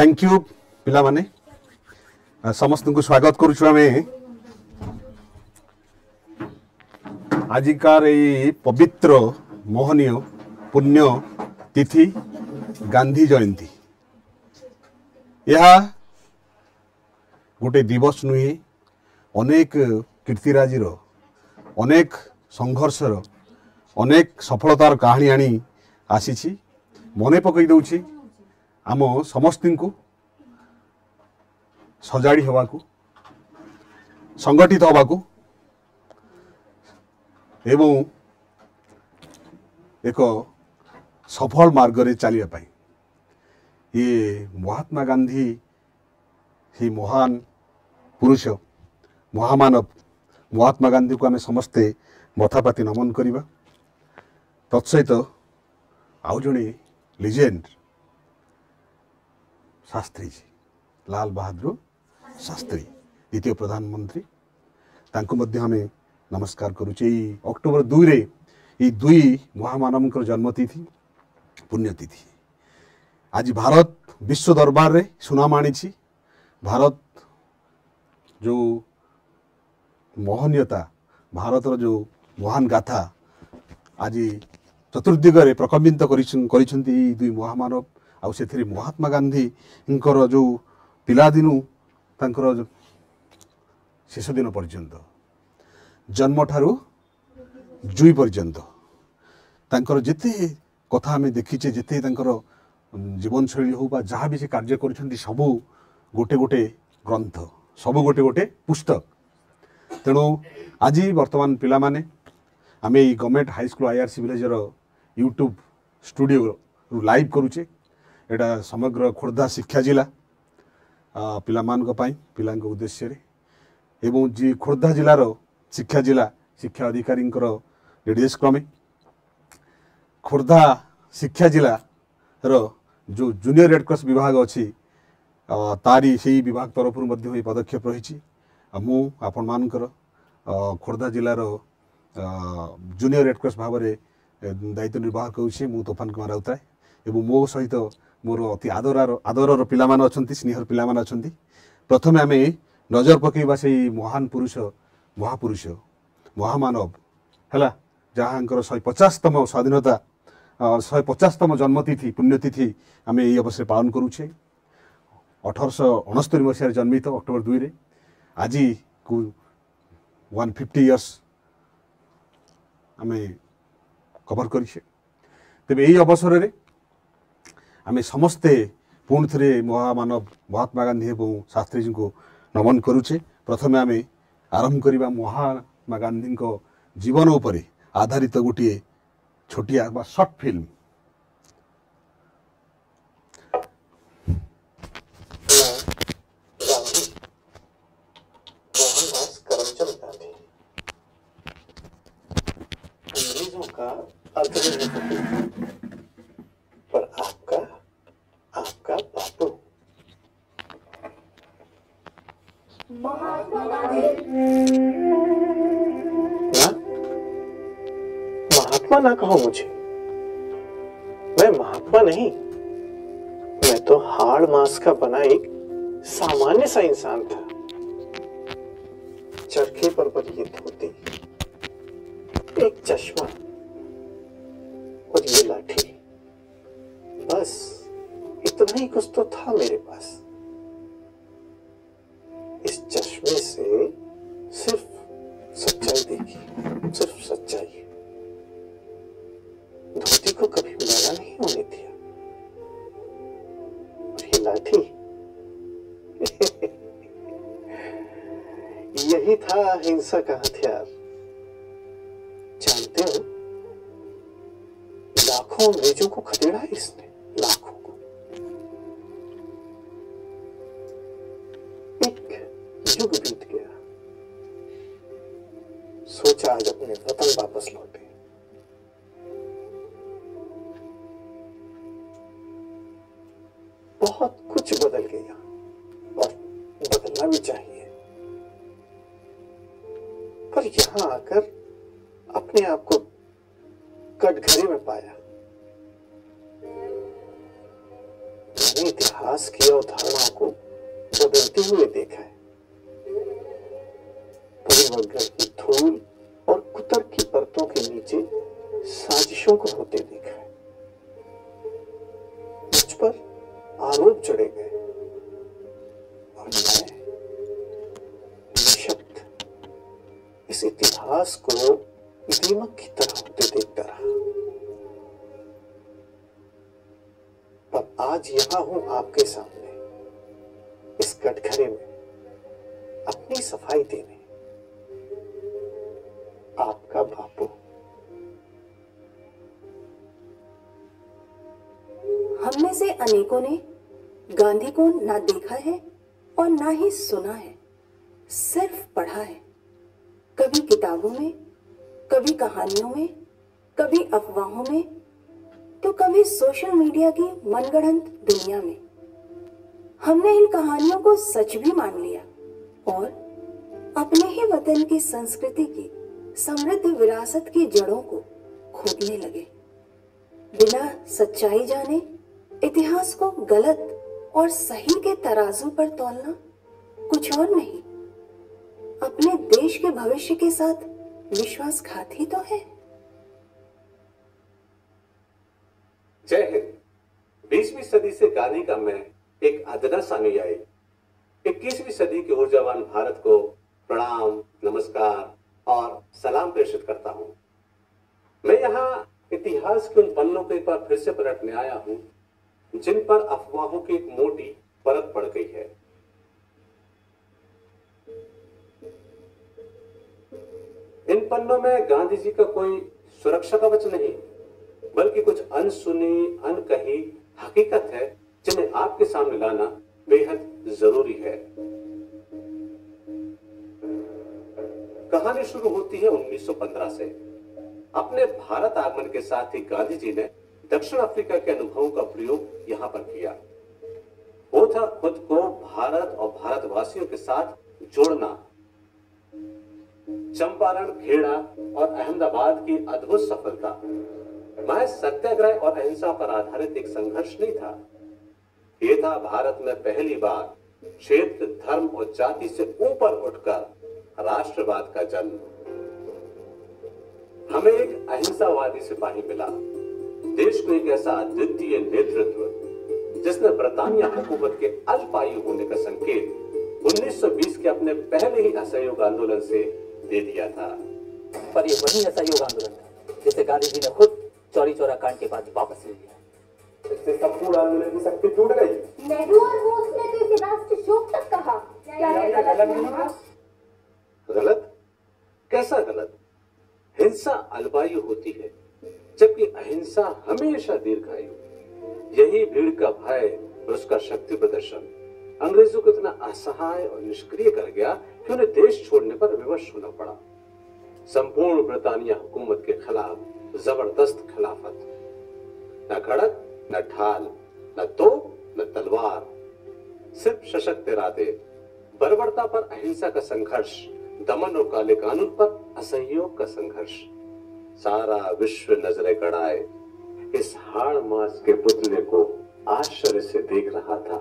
Thank you ପିଲାମାନେ ସମସ୍ତଙ୍କୁ ସ୍ୱାଗତ କରୁଛୁ ଆମେ ଆଜିକାର ଏଇ ପବିତ୍ର ମୋହନୀୟ ପୁଣ୍ୟ ତିଥି ଗାନ୍ଧୀ ଜୟନ୍ତୀ ଏହା ଗୋଟେ ଦିବସ ନୁହେଁ ଅନେକ କୀର୍ତ୍ତିରାଜିର ଅନେକ ସଂଘର୍ଷର ଅନେକ ସଫଳତାର କାହାଣୀ ଆଣି ଆସିଛି ମନେ ପକାଇ ଦେଉଛି आम समस्तीଙ୍କୁ ସଜାଡ଼ି ହେବାକୁ ସଂଗଠିତ ହେବାକୁ ଏବଂ ଏକ ସଫଳ ମାର୍ଗରେ ଚାଲିବା ପାଇଁ ଇଏ ମହାତ୍ମା ଗାନ୍ଧୀ ସେ ମହାନ ପୁରୁଷ ମହାମାନବ ମହାତ୍ମା ଗାନ୍ଧୀକୁ ଆମେ ସମସ୍ତେ ମଥାପାତି ନମନ କରିବା ତତ୍ସହିତ ଆଉ ଜଣେ ଲିଜେଣ୍ଡ ଶାସ୍ତ୍ରୀଜୀ ଲାଲ ବାହାଦୁର ଶାସ୍ତ୍ରୀ ଦ୍ୱିତୀୟ ପ୍ରଧାନମନ୍ତ୍ରୀ ତାଙ୍କୁ ମଧ୍ୟ ଆମେ ନମସ୍କାର କରୁଛୁ ଏଇ ଅକ୍ଟୋବର ଦୁଇରେ ଏଇ ଦୁଇ ମହାମାନବଙ୍କର ଜନ୍ମତିଥି ପୁଣ୍ୟତିଥି ଆଜି ଭାରତ ବିଶ୍ୱ ଦରବାରରେ ସୁନାମ ଆଣିଛି ଭାରତ ଯେଉଁ ମହନୀୟତା ଭାରତର ଯେଉଁ ମହାନ ଗାଥା ଆଜି ଚତୁର୍ଦିଗରେ ପ୍ରକମ୍ବିତ କରିଛନ୍ତି ଏଇ ଦୁଇ ମହାମାନବ ଆଉ ସେଥିରେ ମହାତ୍ମା ଗାନ୍ଧୀଙ୍କର ଯେଉଁ ପିଲାଦିନୁ ତାଙ୍କର ଶେଷ ଦିନ ପର୍ଯ୍ୟନ୍ତ ଜନ୍ମଠାରୁ ଜୁଇ ପର୍ଯ୍ୟନ୍ତ ତାଙ୍କର ଯେତେ କଥା ଆମେ ଦେଖିଛେ ଯେତେ ତାଙ୍କର ଜୀବନଶୈଳୀ ହେଉ ବା ଯାହା ବି ସେ କାର୍ଯ୍ୟ କରୁଛନ୍ତି ସବୁ ଗୋଟେ ଗୋଟେ ଗ୍ରନ୍ଥ ସବୁ ଗୋଟେ ଗୋଟେ ପୁସ୍ତକ ତେଣୁ ଆଜି ବର୍ତ୍ତମାନ ପିଲାମାନେ ଆମେ ଏଇ ଗଭର୍ଣ୍ଣମେଣ୍ଟ ହାଇସ୍କୁଲ ଆଇଆର୍ସି ଭିଲେଜର ୟୁଟ୍ୟୁବ୍ ଷ୍ଟୁଡ଼ିଓରୁ ଲାଇଭ୍ କରୁଛେ ଏଇଟା ସମଗ୍ର ଖୋର୍ଦ୍ଧା ଶିକ୍ଷା ଜିଲ୍ଲା ପିଲାମାନଙ୍କ ପାଇଁ ପିଲାଙ୍କ ଉଦ୍ଦେଶ୍ୟରେ ଏବଂ ଖୋର୍ଦ୍ଧା ଜିଲ୍ଲାର ଶିକ୍ଷା ଜିଲ୍ଲା ଶିକ୍ଷା ଅଧିକାରୀଙ୍କର ନିର୍ଦ୍ଦେଶ କ୍ରମେ ଖୋର୍ଦ୍ଧା ଶିକ୍ଷା ଜିଲ୍ଲାର ଯେଉଁ ଜୁନିୟର ରେଡ଼କ୍ରସ୍ ବିଭାଗ ଅଛି ତାରି ସେହି ବିଭାଗ ତରଫରୁ ମଧ୍ୟ ଏହି ପଦକ୍ଷେପ ରହିଛି ମୁଁ ଆପଣମାନଙ୍କର ଖୋର୍ଦ୍ଧା ଜିଲ୍ଲାର ଜୁନିୟର ରେଡ଼କ୍ରସ୍ ଭାବରେ ଦାୟିତ୍ୱ ନିର୍ବାହ କରୁଛି ମୁଁ ତୋଫାନ କୁମାର ରାଉତରାୟ ଏବଂ ମୋ ସହିତ ମୋର ଅତି ଆଦରର ଆଦରର ପିଲାମାନେ ଅଛନ୍ତି ସ୍ନେହର ପିଲାମାନେ ଅଛନ୍ତି ପ୍ରଥମେ ଆମେ ନଜର ପକାଇବା ସେଇ ମହାନ ପୁରୁଷ ମହାପୁରୁଷ ମହାମାନବ ହେଲା ଯାହାଙ୍କର ଶହେ ପଚାଶତମ ସ୍ୱାଧୀନତା ଶହେ ପଚାଶତମ ଜନ୍ମତିଥି ପୁଣ୍ୟତିଥି ଆମେ ଏହି ଅବସରରେ ପାଳନ କରୁଛେ ଅଠରଶହ ଅଣସ୍ତରୀ ମସିହାରେ ଜନ୍ମିତ ଅକ୍ଟୋବର ଦୁଇରେ ଆଜିକୁ ୱାନ୍ ଫିଫ୍ଟି ଇୟର୍ସ ଆମେ କଭର କରିଛେ ତେବେ ଏହି ଅବସରରେ ଆମେ ସମସ୍ତେ ପୁଣି ଥରେ ମହାମାନବ ମହାତ୍ମା ଗାନ୍ଧୀ ଏବଂ ଶାସ୍ତ୍ରୀଜୀଙ୍କୁ ନମନ କରୁଛେ ପ୍ରଥମେ ଆମେ ଆରମ୍ଭ କରିବା ମହାତ୍ମା ଗାନ୍ଧୀଙ୍କ ଜୀବନ ଉପରେ ଆଧାରିତ ଗୋଟିଏ ଛୋଟିଆ ବା ସର୍ଟ ଫିଲ୍ମ उसका बना एक सामान्य सा इंसान था वतन वापस लौटे बहुत कुछ बदल गया और बदलना भी चाहिए पर यहां आकर अपने आप को कटघरे में पाया मैंने इतिहास की अवधारणाओं को बदलते हुए देखा है परिवर्तन की धूल उत्तर की परतों के नीचे साजिशों को होते देखा है मुझ पर आरोप चढ़े गए और मैं शब्द इस इतिहास को दीमक की तरह होते देखता रहा पर आज यहां हूं आपके सामने इस कटघरे में अपनी सफाई देने आपका बापू हम में से अनेकों ने गांधी को ना देखा है और ना ही सुना है सिर्फ पढ़ा है कभी किताबों में कभी कहानियों में कभी अफवाहों में तो कभी सोशल मीडिया की मनगढ़ंत दुनिया में हमने इन कहानियों को सच भी मान लिया और अपने ही वतन की संस्कृति की समृद्ध विरासत की जड़ों को खोदने लगे बिना सच्चाई जाने इतिहास को गलत और सही के तराजू पर तोलना कुछ और नहीं अपने देश के भविष्य के साथ विश्वासघात ही तो है जय हिंद बीसवीं सदी से गांधी का मैं एक अदनस अनुयायी इक्कीसवीं सदी के ऊर्जावान भारत को प्रणाम नमस्कार और सलाम प्रेषित करता हूं मैं यहां इतिहास के उन पन्नों के पर फिर से पलटने आया हूं जिन पर अफवाहों की एक मोटी परत पड़ गई है इन पन्नों में गांधी जी का कोई सुरक्षा कवच नहीं बल्कि कुछ अनसुनी अनकही हकीकत है जिन्हें आपके सामने लाना बेहद जरूरी है कहानी शुरू होती है 1915 से अपने भारत आगमन के साथ ही गांधी जी ने दक्षिण अफ्रीका के अनुभवों का प्रयोग यहाँ पर किया था खुद को भारत और भारतवासियों के साथ जोड़ना चंपारण खेड़ा और अहमदाबाद की अद्भुत सफलता महज सत्याग्रह और अहिंसा पर आधारित एक संघर्ष नहीं था यह था भारत में पहली बार क्षेत्र धर्म और जाति से ऊपर उठकर राष्ट्रवाद का जन्म हमें एक अहिंसावादी सिपाही मिला देश को एक ऐसा अद्वितीय नेतृत्व जिसने ब्रितानिया हुकूमत के अल्पायु होने का संकेत 1920 के अपने पहले ही असहयोग आंदोलन से दे दिया था पर यह वही असहयोग आंदोलन था जिसे गांधी जी ने खुद चौरी चौरा कांड के बाद वापस ले लिया इससे संपूर्ण आंदोलन की शक्ति टूट गई नेहरू और बोस ने तो इसे राष्ट्र शोक तक कहा क्या ये गलत नहीं था गलत कैसा गलत हिंसा अल्पायु होती है जबकि अहिंसा हमेशा दीर्घायु यही भीड़ का भय और उसका शक्ति प्रदर्शन अंग्रेजों को इतना असहाय और निष्क्रिय कर गया कि उन्हें देश छोड़ने पर विवश होना पड़ा संपूर्ण ब्रिटानिया हुकूमत के खिलाफ जबरदस्त खिलाफत न खड़क न ढाल न तो न तलवार सिर्फ सशक्त इरादे बर्बरता पर अहिंसा का संघर्ष दमन और काले कानून पर असहयोग का संघर्ष सारा विश्व नजरे गड़ाए इस हाड़ मास के पुतले को आश्चर्य से देख रहा था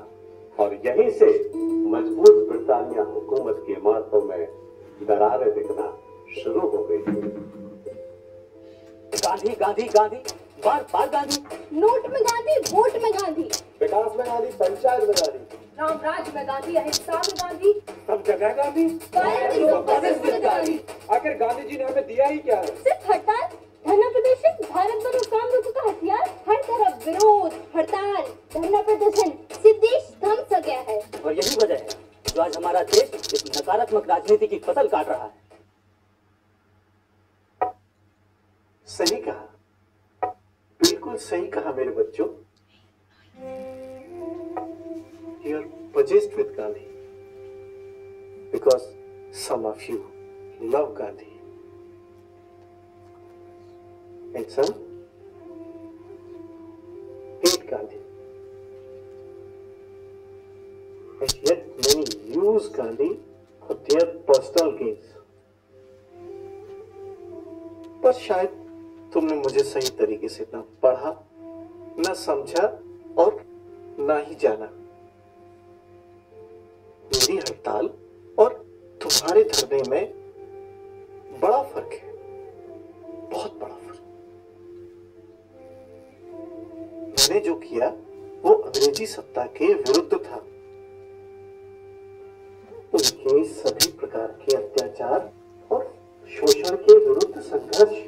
और यहीं से मजबूत ब्रिटानिया हुकूमत की इमारतों में दरारें दिखना शुरू हो गई गांधी गांधी गांधी बार बार गांधी नोट में गांधी वोट में गांधी विकास में गांधी पंचायत में गांधी रामराज में गांधी अहिंसा में गांधी सब जगह गांधी आखिर गांधी जी ने हमें दिया ही क्या सिर्फ हड़ताल धरना प्रदर्शन भारत बनो काम रोको का हथियार हर तरफ विरोध हड़ताल धरना प्रदर्शन से देश थम सा गया है और यही वजह है जो आज हमारा देश इस नकारात्मक राजनीति की फसल काट रहा है सही कहा बिल्कुल सही कहा मेरे बच्चों you are possessed with Gandhi because some of you love Gandhi and some hate Gandhi. And yet many use Gandhi for their personal gains. पर शायद तुमने मुझे सही तरीके से ना पढ़ा ना समझा और ना ही जाना मेरी हड़ताल और तुम्हारे धरने में बड़ा फर्क है बहुत बड़ा फर्क मैंने जो किया वो अंग्रेजी सत्ता के विरुद्ध था उनके सभी प्रकार के अत्याचार और शोषण के विरुद्ध संघर्ष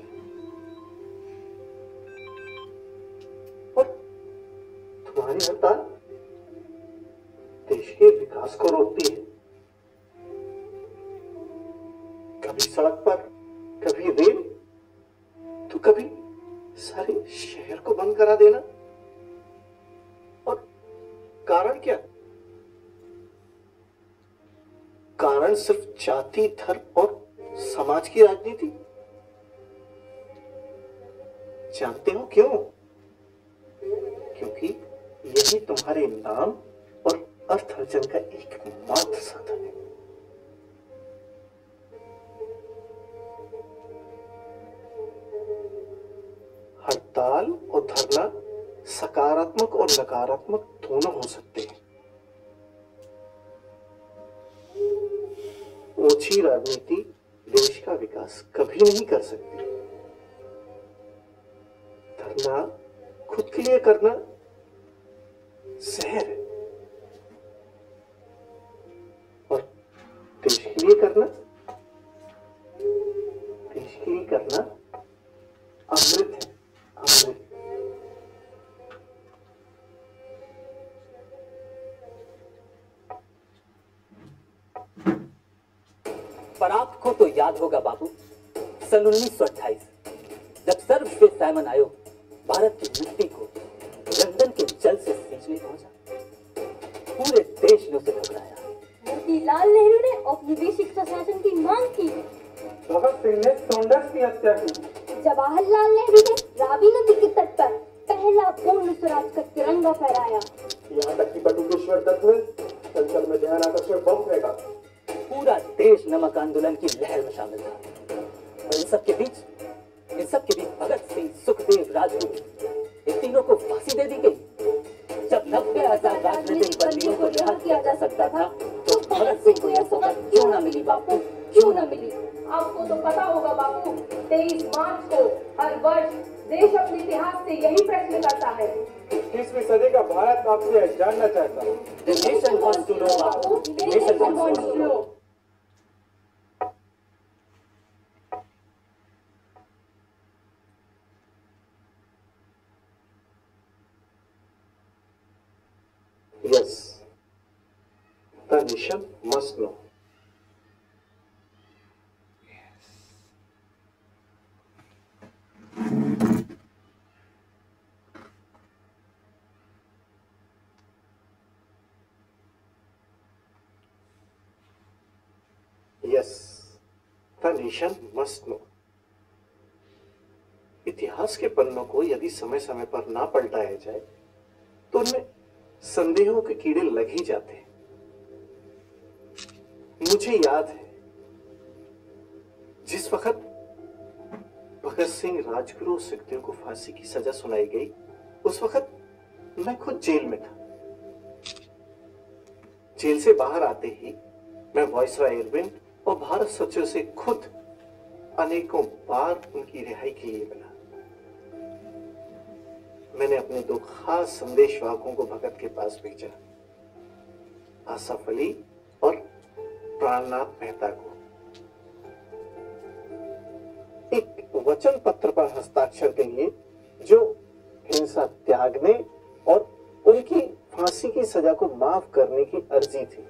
करा देना और कारण क्या कारण सिर्फ जाति धर्म भरना सकारात्मक और नकारात्मक दोनों हो सकते हैं ऊंची राजनीति देश का विकास कभी नहीं कर सकती धरना खुद के लिए करना शहर सबके बीच इन सबके बीच भगत सिंह सुखदेव राजू इन तीनों को फांसी दे दी गई जब नब्बे हजार राजनीतिक बंदियों को रिहा किया जा सकता था तो भगत सिंह को यह सौगत क्यों ना मिली बापू क्यों ना मिली आपको तो पता होगा बापू तेईस मार्च को हर वर्ष देश अपने इतिहास से यही प्रश्न करता है इक्कीसवीं सदी का भारत आपसे जानना चाहता हूँ निशंक मस्त नो इतिहास के पन्नों को यदि समय समय पर ना पलटाया जाए तो उनमें संदेहों के कीड़े लग ही जाते हैं मुझे याद है जिस वक्त भगत सिंह राजगुरु सिकदियों को फांसी की सजा सुनाई गई उस वक्त मैं खुद जेल में था जेल से बाहर आते ही मैं वॉइस एयरविंड और भारत सचिव से खुद अनेकों बार उनकी रिहाई के लिए बना मैंने अपने दो खास संदेश वाहकों को भगत के पास भेजा आसफ अली और प्राणनाथ मेहता को एक वचन पत्र पर हस्ताक्षर के लिए जो हिंसा त्यागने और उनकी फांसी की सजा को माफ करने की अर्जी थी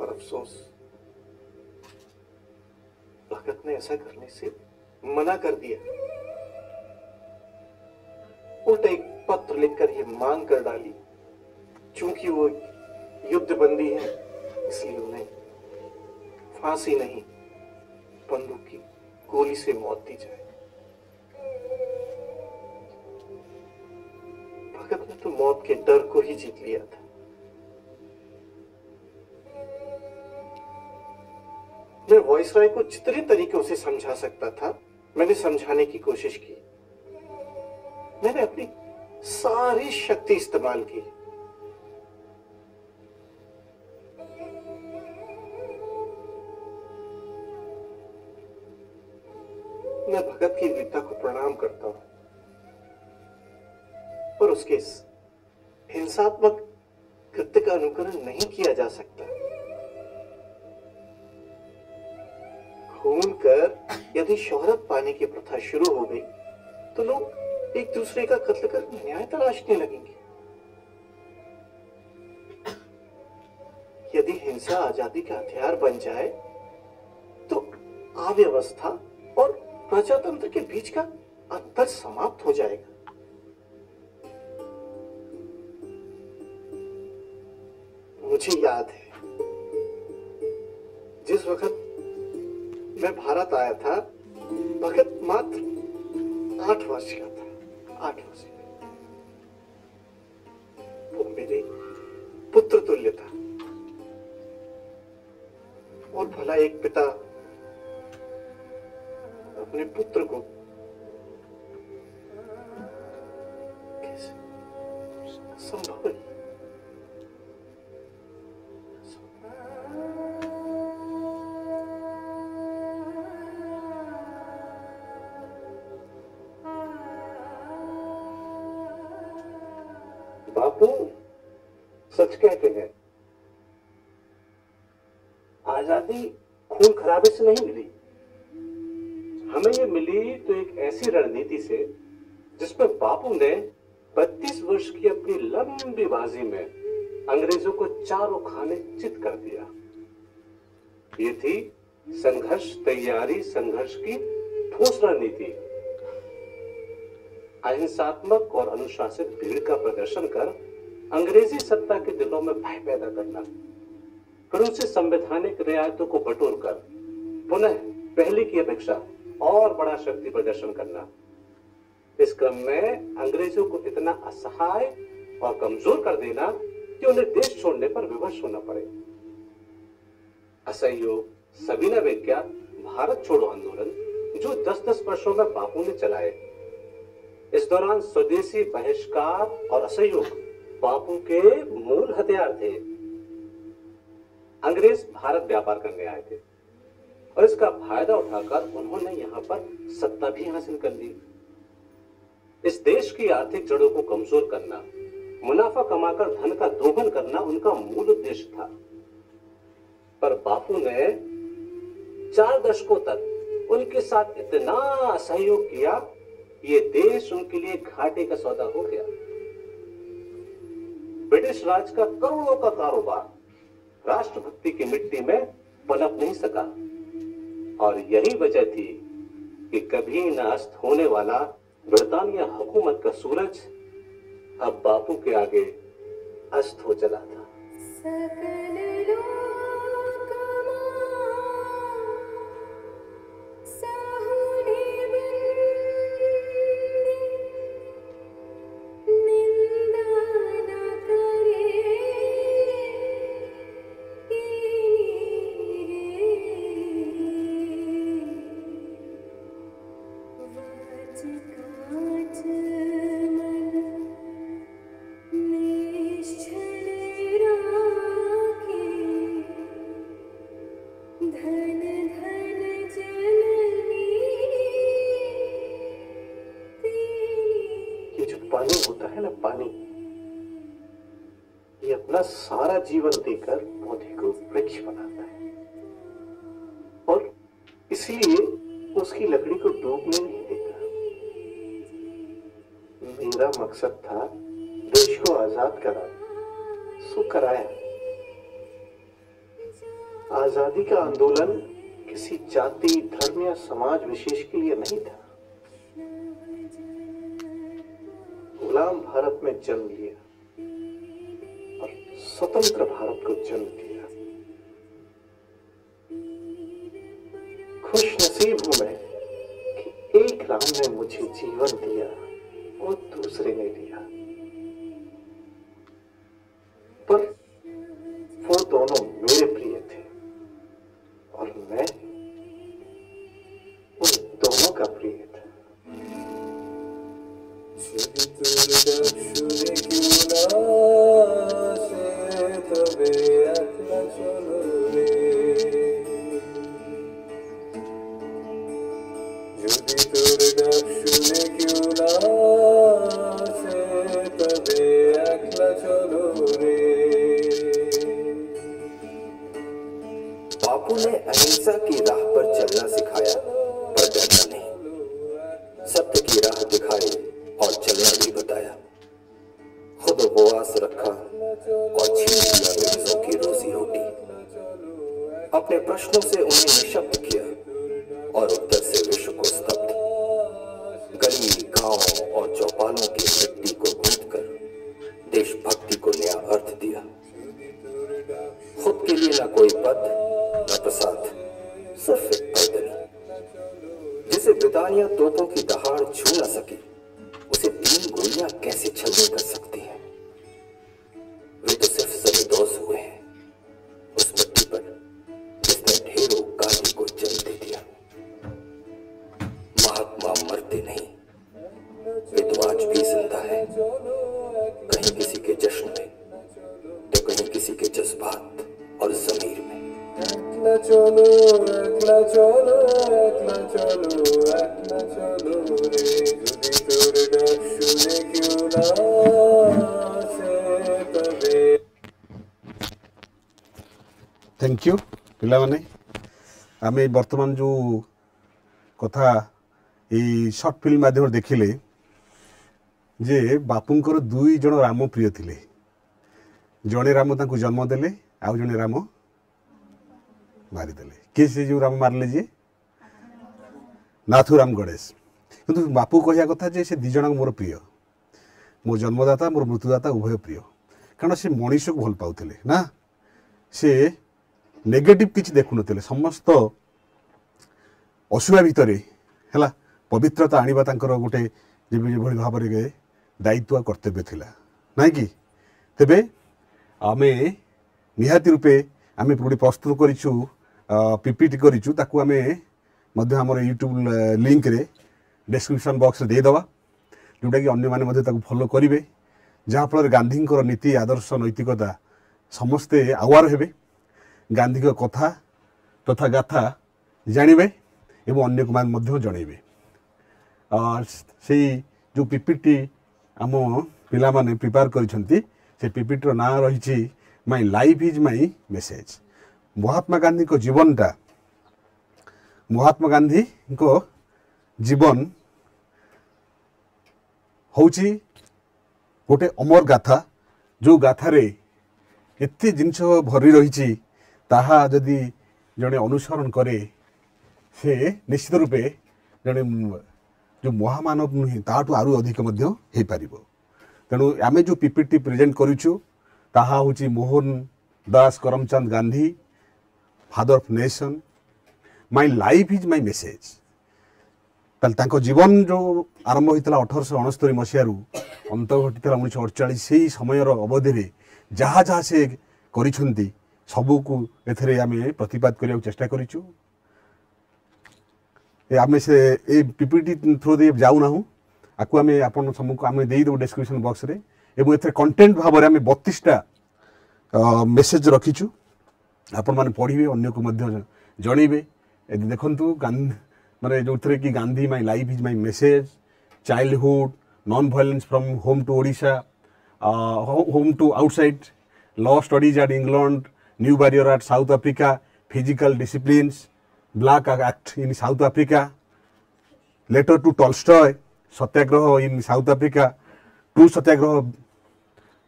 पर अफसोस ताकत ने ऐसा करने से मना कर दिया उल्टा एक पत्र लिखकर ये मांग कर डाली चूंकि वो युद्धबंदी है इसलिए उन्हें फांसी नहीं बंदूक की गोली से मौत दी जाए भगत ने तो मौत के डर को ही जीत लिया था मैं वॉइस रॉय को जितने तरीके उसे समझा सकता था मैंने समझाने की कोशिश की मैंने अपनी सारी शक्ति इस्तेमाल की मैं भगत की वीरता को प्रणाम करता हूं और उसके यदि शोहरत पाने की प्रथा शुरू हो गई तो लोग एक दूसरे का कत्ल कर न्याय तलाशने लगेंगे यदि हिंसा आजादी का हथियार बन जाए तो अव्यवस्था और प्रजातंत्र के बीच का अंतर समाप्त हो जाएगा मुझे याद है जिस वक्त मैं भारत आया था भगत मात्र आठ वर्ष का था आठ वर्ष वो मेरे पुत्र तुल्य था और भला एक पिता अपने पुत्र को संभव है सच कहते हैं आजादी खून खराबे से नहीं मिली हमें ये मिली तो एक ऐसी रणनीति से जिसमें बापू ने 32 वर्ष की अपनी लंबी बाजी में अंग्रेजों को चारों खाने चित कर दिया ये थी संघर्ष तैयारी संघर्ष की ठोस रणनीति अहिंसात्मक और अनुशासित भीड़ का प्रदर्शन कर अंग्रेजी सत्ता के दिलों में भय पैदा करना फिर उनसे संवैधानिक रियायतों को बटोर कर पुनः पहले की अपेक्षा और बड़ा शक्ति प्रदर्शन करना इस क्रम में अंग्रेजों को इतना असहाय और कमजोर कर देना कि उन्हें देश छोड़ने पर विवश होना पड़े असहयोग सबीना नज्ञा भारत छोड़ो आंदोलन जो दस दस वर्षों में बापू ने चलाए इस दौरान स्वदेशी बहिष्कार और असहयोग बापू के मूल हथियार थे अंग्रेज भारत व्यापार करने आए थे और इसका फायदा उठाकर उन्होंने यहां पर सत्ता भी हासिल कर ली इस देश की आर्थिक जड़ों को कमजोर करना मुनाफा कमाकर धन का दोहन करना उनका मूल उद्देश्य था पर बापू ने चार दशकों तक उनके साथ इतना सहयोग किया ये देश उनके लिए घाटे का सौदा हो गया ब्रिटिश राज का करोड़ों का कारोबार राष्ट्रभक्ति की मिट्टी में पनप नहीं सका और यही वजह थी कि कभी न अस्त होने वाला ब्रितानिया हुकूमत का सूरज अब बापू के आगे अस्त हो चला था अपना सारा जीवन देकर पौधे को वृक्ष बनाता है और इसीलिए उसकी लकड़ी को डूबने नहीं देता मेरा मकसद था देश को आजाद कराना सो कराया आजादी का आंदोलन किसी जाति धर्म या समाज विशेष के लिए नहीं था गुलाम भारत में जन्म लिया स्वतंत्र भारत को जन्म दिया खुश नसीब हूं मैं कि एक राम ने मुझे जीवन दिया और दूसरे ने दिया একলা চলো একলা চলো একলা চলো রে যদি তোর ডাক শুনে কেউ না তবে থ্যাংক ୟୁ ପିଲାମାନେ ଆମେ ବର୍ତ୍ତମାନ ଯେଉଁ କଥା ଏଇ ସର୍ଟ ଫିଲ୍ମ ମାଧ୍ୟମରେ ଦେଖିଲେ ଯେ ବାପୁଙ୍କର ଦୁଇ ଜଣ ରାମ ପ୍ରିୟ ଥିଲେ ଜଣେ ରାମ ତାଙ୍କୁ ଜନ୍ମ ଦେଲେ ଆଉ ଜଣେ ରାମ ମାରିଦେଲେ କିଏ ସେ ଯେଉଁ ରାମ ମାରିଲେ ଯିଏ ନାଥୁରାମ ଗଣେଶ କିନ୍ତୁ ବାପୁ କହିବା କଥା ଯେ ସେ ଦୁଇ ଜଣଙ୍କ ମୋର ପ୍ରିୟ ମୋ ଜନ୍ମଦାତା ମୋର ମୃତ୍ୟୁଦାତା ଉଭୟ ପ୍ରିୟ କାରଣ ସେ ମଣିଷକୁ ଭଲ ପାଉଥିଲେ ନା ସେ ନେଗେଟିଭ୍ କିଛି ଦେଖୁନଥିଲେ ସମସ୍ତ ଅଶୁଭା ଭିତରେ ହେଲା ପବିତ୍ରତା ଆଣିବା ତାଙ୍କର ଗୋଟେ ଯେଭଳି ଭାବରେ ଦାୟିତ୍ୱ ଆଉ କର୍ତ୍ତବ୍ୟ ଥିଲା ନାହିଁ କି ତେବେ ଆମେ ନିହାତି ରୂପେ ଆମେ ଗୋଟେ ପ୍ରସ୍ତୁତ କରିଛୁ ପିପିଟି କରିଛୁ ତାକୁ ଆମେ ମଧ୍ୟ ଆମର ୟୁଟ୍ୟୁବ୍ ଲିଙ୍କରେ ଡେସ୍କ୍ରିପସନ୍ ବକ୍ସରେ ଦେଇଦେବା ଯେଉଁଟାକି ଅନ୍ୟମାନେ ମଧ୍ୟ ତାକୁ ଫଲୋ କରିବେ ଯାହାଫଳରେ ଗାନ୍ଧୀଙ୍କର ନୀତି ଆଦର୍ଶ ନୈତିକତା ସମସ୍ତେ ଆୱାର ହେବେ ଗାନ୍ଧୀଙ୍କ କଥା ତଥା ଗାଥା ଜାଣିବେ ଏବଂ ଅନ୍ୟକୁ ମଧ୍ୟ ଜଣାଇବେ ସେଇ ଯେଉଁ ପିପିଟି ଆମ ପିଲାମାନେ ପ୍ରିପେୟାର କରିଛନ୍ତି ସେ ପିପିଟିର ନାଁ ରହିଛି my life is my message Mahatma ଗାନ୍ଧୀଙ୍କ ଜୀବନଟା ମହାତ୍ମା ଗାନ୍ଧୀଙ୍କ ଜୀବନ ହେଉଛି ଗୋଟେ ଅମର ଗାଥା ଯେଉଁ ଗାଥାରେ ଏତେ ଜିନିଷ ଭରି ରହିଛି ତାହା ଯଦି ଜଣେ ଅନୁସରଣ କରେ ସେ ନିଶ୍ଚିତ ରୂପେ ଜଣେ ଯେଉଁ ମହାମାନବ ନୁହେଁ ତାହାଠୁ ଆହୁରି ଅଧିକ ମଧ୍ୟ ହୋଇପାରିବ ତେଣୁ ଆମେ ଯେଉଁ ପିପିଟି ପ୍ରେଜେଣ୍ଟ କରୁଛୁ ତାହା ହେଉଛି Mohan Das Karamchand Gandhi father of nation my life is my message ତାହେଲେ ତାଙ୍କ ଜୀବନ ଯେଉଁ ଆରମ୍ଭ ହୋଇଥିଲା ଅଠରଶହ ଅଣସ୍ତରି ମସିହାରୁ ଅନ୍ତ ଘଟିଥିଲା ଉଣେଇଶହ ଅଠଚାଳିଶ ସେହି ସମୟର ଅବଧିରେ ଯାହା ଯାହା ସେ କରିଛନ୍ତି ସବୁକୁ ଏଥିରେ ଆମେ ପ୍ରତିବାଦ କରିବାକୁ ଚେଷ୍ଟା କରିଛୁ ଆମେ ସେ ଏ ପିପିଟି ଥ୍ରୁ ଦେଇ ଯାଉନାହୁଁ ଆକୁ ଆମେ ଆପଣ ସବୁକୁ ଆମେ ଦେଇଦେବୁ ଡେସ୍କ୍ରିପସନ୍ ବକ୍ସରେ ଏବଂ ଏଥିରେ କଣ୍ଟେଣ୍ଟ ଭାବରେ ଆମେ ବତିଶଟା ମେସେଜ୍ ରଖିଛୁ ଆପଣମାନେ ପଢ଼ିବେ ଅନ୍ୟକୁ ମଧ୍ୟ ଜଣେଇବେ ଦେଖନ୍ତୁ ମାନେ ଯେଉଁଥିରେ କି Gandhi my life is my message childhood non violence from home to Odisha home to outside law studies at England new barrier at South Africa physical disciplines black act in South Africa letter to Tolstoy Satyagraha in South Africa to Satyagraha